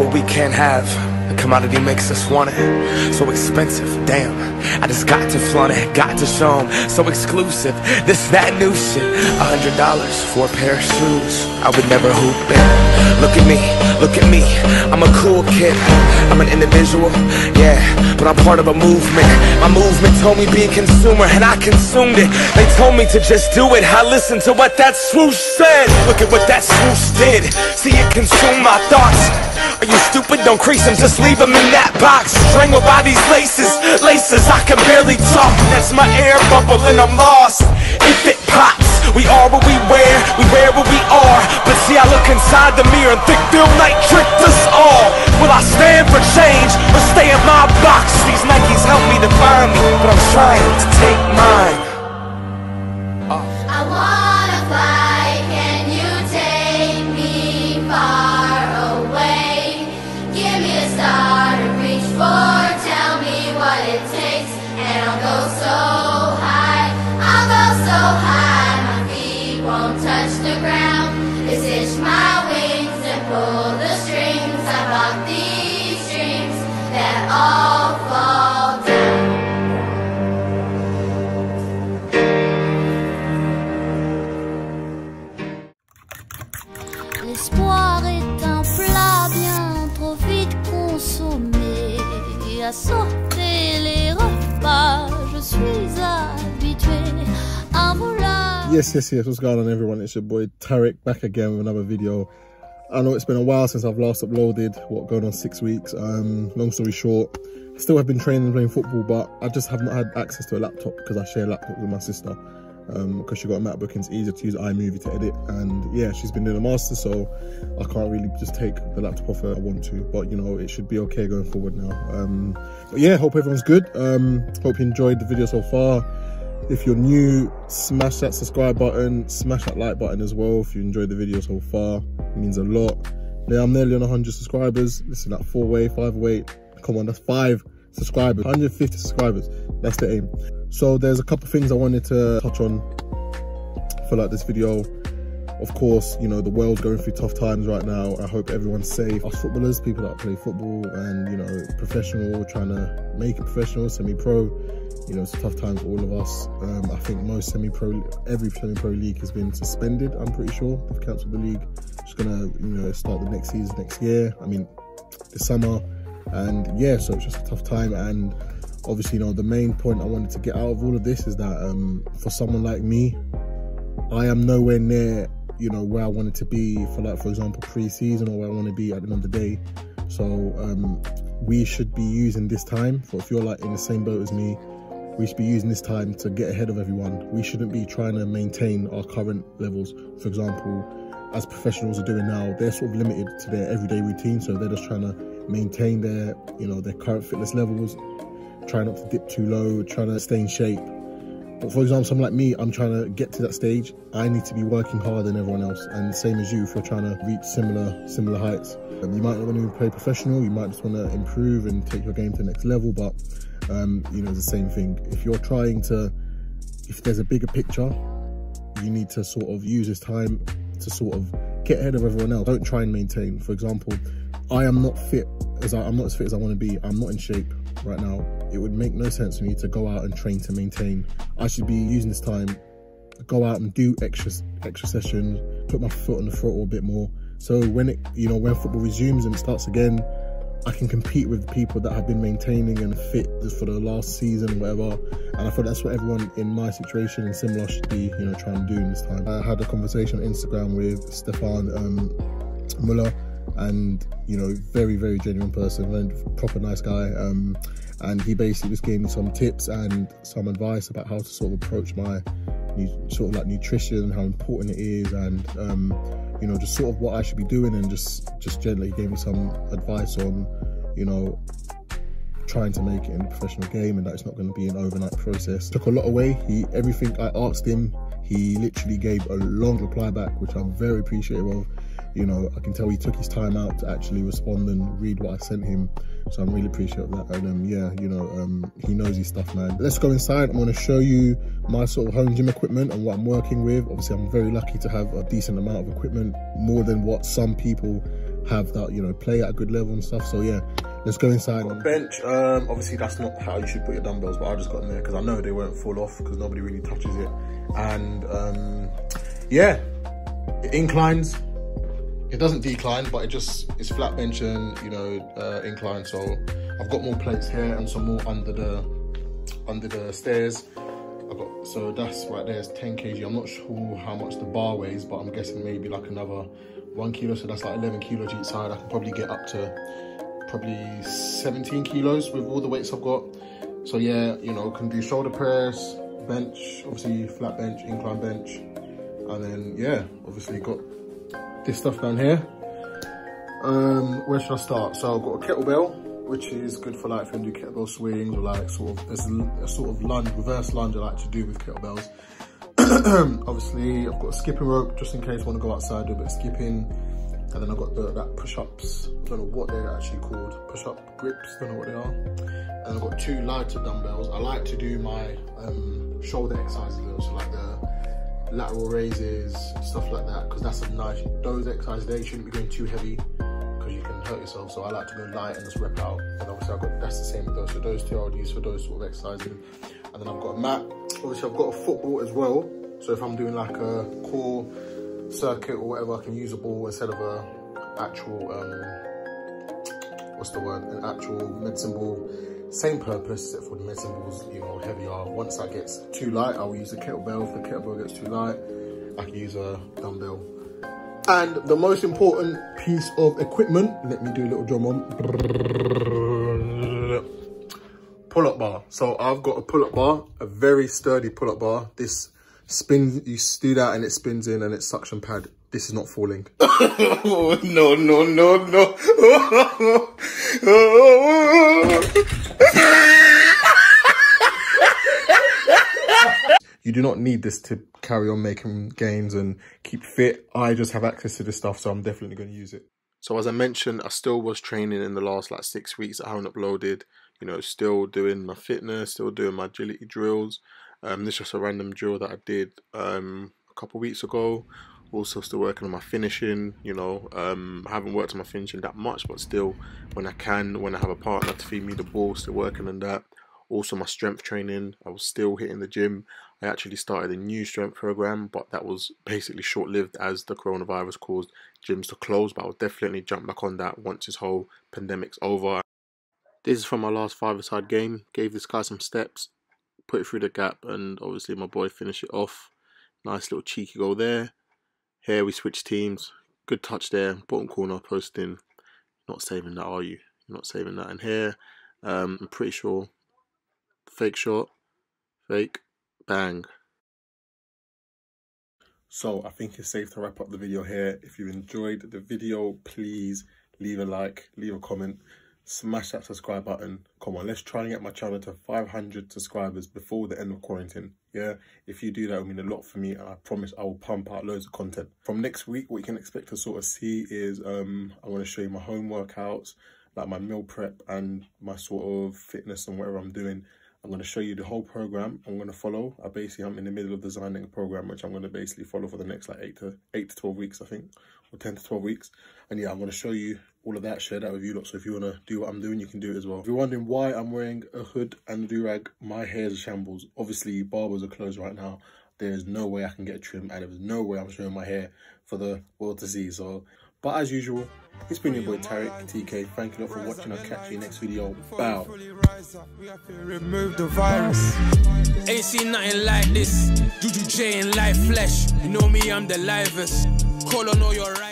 what we can't have. The commodity makes us want it. So expensive, damn. I just got to flaunt it, got to show 'em. So exclusive, this, that new shit. A hundred dollars for a pair of shoes. I would never hoop it. Look at me, look at me. I'm a cool kid. I'm an individual, yeah, but I'm part of a movement. My movement told me be a consumer, and I consumed it. They told me to just do it. I listened to what that swoosh said. Look at what that swoosh did. See it consume my thoughts. Are you stupid? Don't crease them, just leave them in that box. Strangled by these laces, laces, I can barely talk. That's my air bubble and I'm lost. If it pops, we are what we wear, we wear what we are. But see, I look inside the mirror and think Phil Knight tricked us all. Will I stand for change or stay in my box? These Nikes help me define me, but I'm trying to take mine. And I'll go so Yes, yes, yes. What's going on, everyone? It's your boy Tarik back again with another video. I know it's been a while since I've last uploaded. What going on six weeks? Um, long story short, I still have been training and playing football, but I just have not had access to a laptop because I share a laptop with my sister. Um, because she got a MacBook and it's easier to use iMovie to edit. And yeah, she's been doing a master, so I can't really just take the laptop off her. I want to, but you know, it should be okay going forward now. Um, but yeah, hope everyone's good. Um, hope you enjoyed the video so far. If you're new, smash that subscribe button, smash that like button as well. If you enjoyed the video so far, it means a lot. Yeah, I'm nearly on 100 subscribers. Listen, that four way, five way. Come on, that's five subscribers, 150 subscribers. That's the aim. So there's a couple things I wanted to touch on for like this video. Of course, you know, the world's going through tough times right now. I hope everyone's safe. Us footballers, people that play football and, you know, professional, trying to make it professional, semi-pro, you know, it's a tough time for all of us. Um, I think most semi-pro, every semi-pro league has been suspended, I'm pretty sure. They've cancelled the league. Just gonna, you know, start the next season next year. I mean, the summer. And yeah, so it's just a tough time. And obviously, you know, the main point I wanted to get out of all of this is that um, for someone like me, I am nowhere near, you know, where I wanted to be for like, for example, pre-season or where I want to be at the end of the day. So um, we should be using this time for if you're like in the same boat as me, we should be using this time to get ahead of everyone. We shouldn't be trying to maintain our current levels. For example, as professionals are doing now, they're sort of limited to their everyday routine. So they're just trying to maintain their, you know, their current fitness levels, trying not to dip too low, trying to stay in shape. But for example, someone like me, I'm trying to get to that stage. I need to be working harder than everyone else. And same as you, if you're trying to reach similar similar heights. You might not want to play professional, you might just want to improve and take your game to the next level. But, um, you know, the same thing. If you're trying to, if there's a bigger picture, you need to sort of use this time to sort of get ahead of everyone else. Don't try and maintain. For example, I am not fit as I, I'm not as fit as I want to be. I'm not in shape right now. It would make no sense for me to go out and train to maintain. I should be using this time go out and do extra extra sessions, put my foot on the throttle a bit more. So when it you know when football resumes and starts again, I can compete with people that have been maintaining and fit for the last season, whatever. And I thought that's what everyone in my situation and similar should be, you know, trying to do in this time. I had a conversation on Instagram with Stefan um, Muller, and you know, very very genuine person and proper nice guy. Um, and he basically just gave me some tips and some advice about how to sort of approach my sort of like nutrition and how important it is and um, you know just sort of what I should be doing and just just generally gave me some advice on you know trying to make it in the professional game and that it's not going to be an overnight process. Took a lot away. He everything I asked him he literally gave a long reply back which I'm very appreciative of you know I can tell he took his time out to actually respond and read what I sent him so I'm really appreciative of that and um, yeah you know um, he knows his stuff man let's go inside I'm going to show you my sort of home gym equipment and what I'm working with obviously I'm very lucky to have a decent amount of equipment more than what some people have that, you know, play at a good level and stuff. So yeah, let's go inside. Bench, um, obviously that's not how you should put your dumbbells, but I just got them there because I know they won't fall off because nobody really touches it. And um, yeah, inclines. It doesn't decline, but it just, it's flat bench and, you know, uh, incline. So I've got more plates here and some more under the, under the stairs. I've got, so that's right there is 10 kg. I'm not sure how much the bar weighs, but I'm guessing maybe like another one kilo. So that's like 11 kilos each side. I can probably get up to probably 17 kilos with all the weights I've got. So yeah, you know, can do shoulder press, bench, obviously flat bench, incline bench. And then yeah, obviously got this stuff down here. Um, where should I start? So I've got a kettlebell which is good for like if you do kettlebell swings or like sort of there's a, a sort of lunge, reverse lunge I like to do with kettlebells. Obviously, I've got a skipping rope just in case I want to go outside do a bit of skipping. And then I've got the, that push-ups. I don't know what they're actually called. Push-up grips, don't know what they are. And I've got two lighter dumbbells. I like to do my um, shoulder exercises, so like the lateral raises, stuff like that, because that's a nice, those exercises, they shouldn't be going too heavy because you can hurt yourself. So I like to go light and just rep out. And obviously I've got, that's the same with those. So those two I would use for those sort of exercises. And then I've got a mat. Obviously I've got a football as well. So if I'm doing like a core circuit or whatever, I can use a ball instead of a actual, um, what's the word, an actual medicine ball. Same purpose, except for the medicine balls, you know, heavier. Once that gets too light, I'll use a kettlebell. If the kettlebell gets too light, I can use a dumbbell and the most important piece of equipment, let me do a little drum on. Pull-up bar. So I've got a pull-up bar, a very sturdy pull-up bar. This spins, you do that and it spins in and it's suction pad. This is not falling. oh, no, no, no, no. you do not need this to carry on making gains and keep fit. I just have access to this stuff, so I'm definitely going to use it. So as I mentioned, I still was training in the last like six weeks. I haven't uploaded, you know, still doing my fitness, still doing my agility drills. Um, this is just a random drill that I did um, a couple weeks ago. Also still working on my finishing, you know, um, I haven't worked on my finishing that much, but still when I can, when I have a partner to feed me the ball, still working on that. Also my strength training i was still hitting the gym. I actually started a new strength program but that was basically short-lived as the coronavirus caused gyms to close but i'll definitely jump back on that once this whole pandemic's over. This is from my last five-a-side game. Gave this guy some steps put it through the gap and obviously my boy finished it off. Nice little cheeky goal there here we switch teams. Good touch there. Bottom corner posting. Not saving that are you? Not saving that and here. Um, I'm pretty sure. Fake shot, fake, bang. So I think it's safe to wrap up the video here. If you enjoyed the video, please leave a like, leave a comment, smash that subscribe button. Come on, let's try and get my channel to 500 subscribers before the end of quarantine. Yeah, if you do that, it will mean a lot for me. And I promise I will pump out loads of content. From next week, what you can expect to sort of see is um, I want to show you my home workouts, like my meal prep and my sort of fitness and whatever I'm doing. I'm going to show you the whole program I'm going to follow. I basically, I'm in the middle of designing a program, which I'm going to basically follow for the next like eight to eight to 12 weeks, I think, or 10 to 12 weeks. And yeah, I'm going to show you all of that, share that with you lot. So if you want to do what I'm doing, you can do it as well. If you're wondering why I'm wearing a hood and a do-rag, my hair is shambles. Obviously, barbers are closed right now. There's no way I can get a trim and there's no way I'm showing my hair for the world to see. So but as usual, it's been your boy Tarik TK. Thank you lot for watching. I'll catch you next video. Bow. Remove the virus. Ain't seen nothing like this. Juju J in live flesh. You know me, I'm the livest. Call on all your right.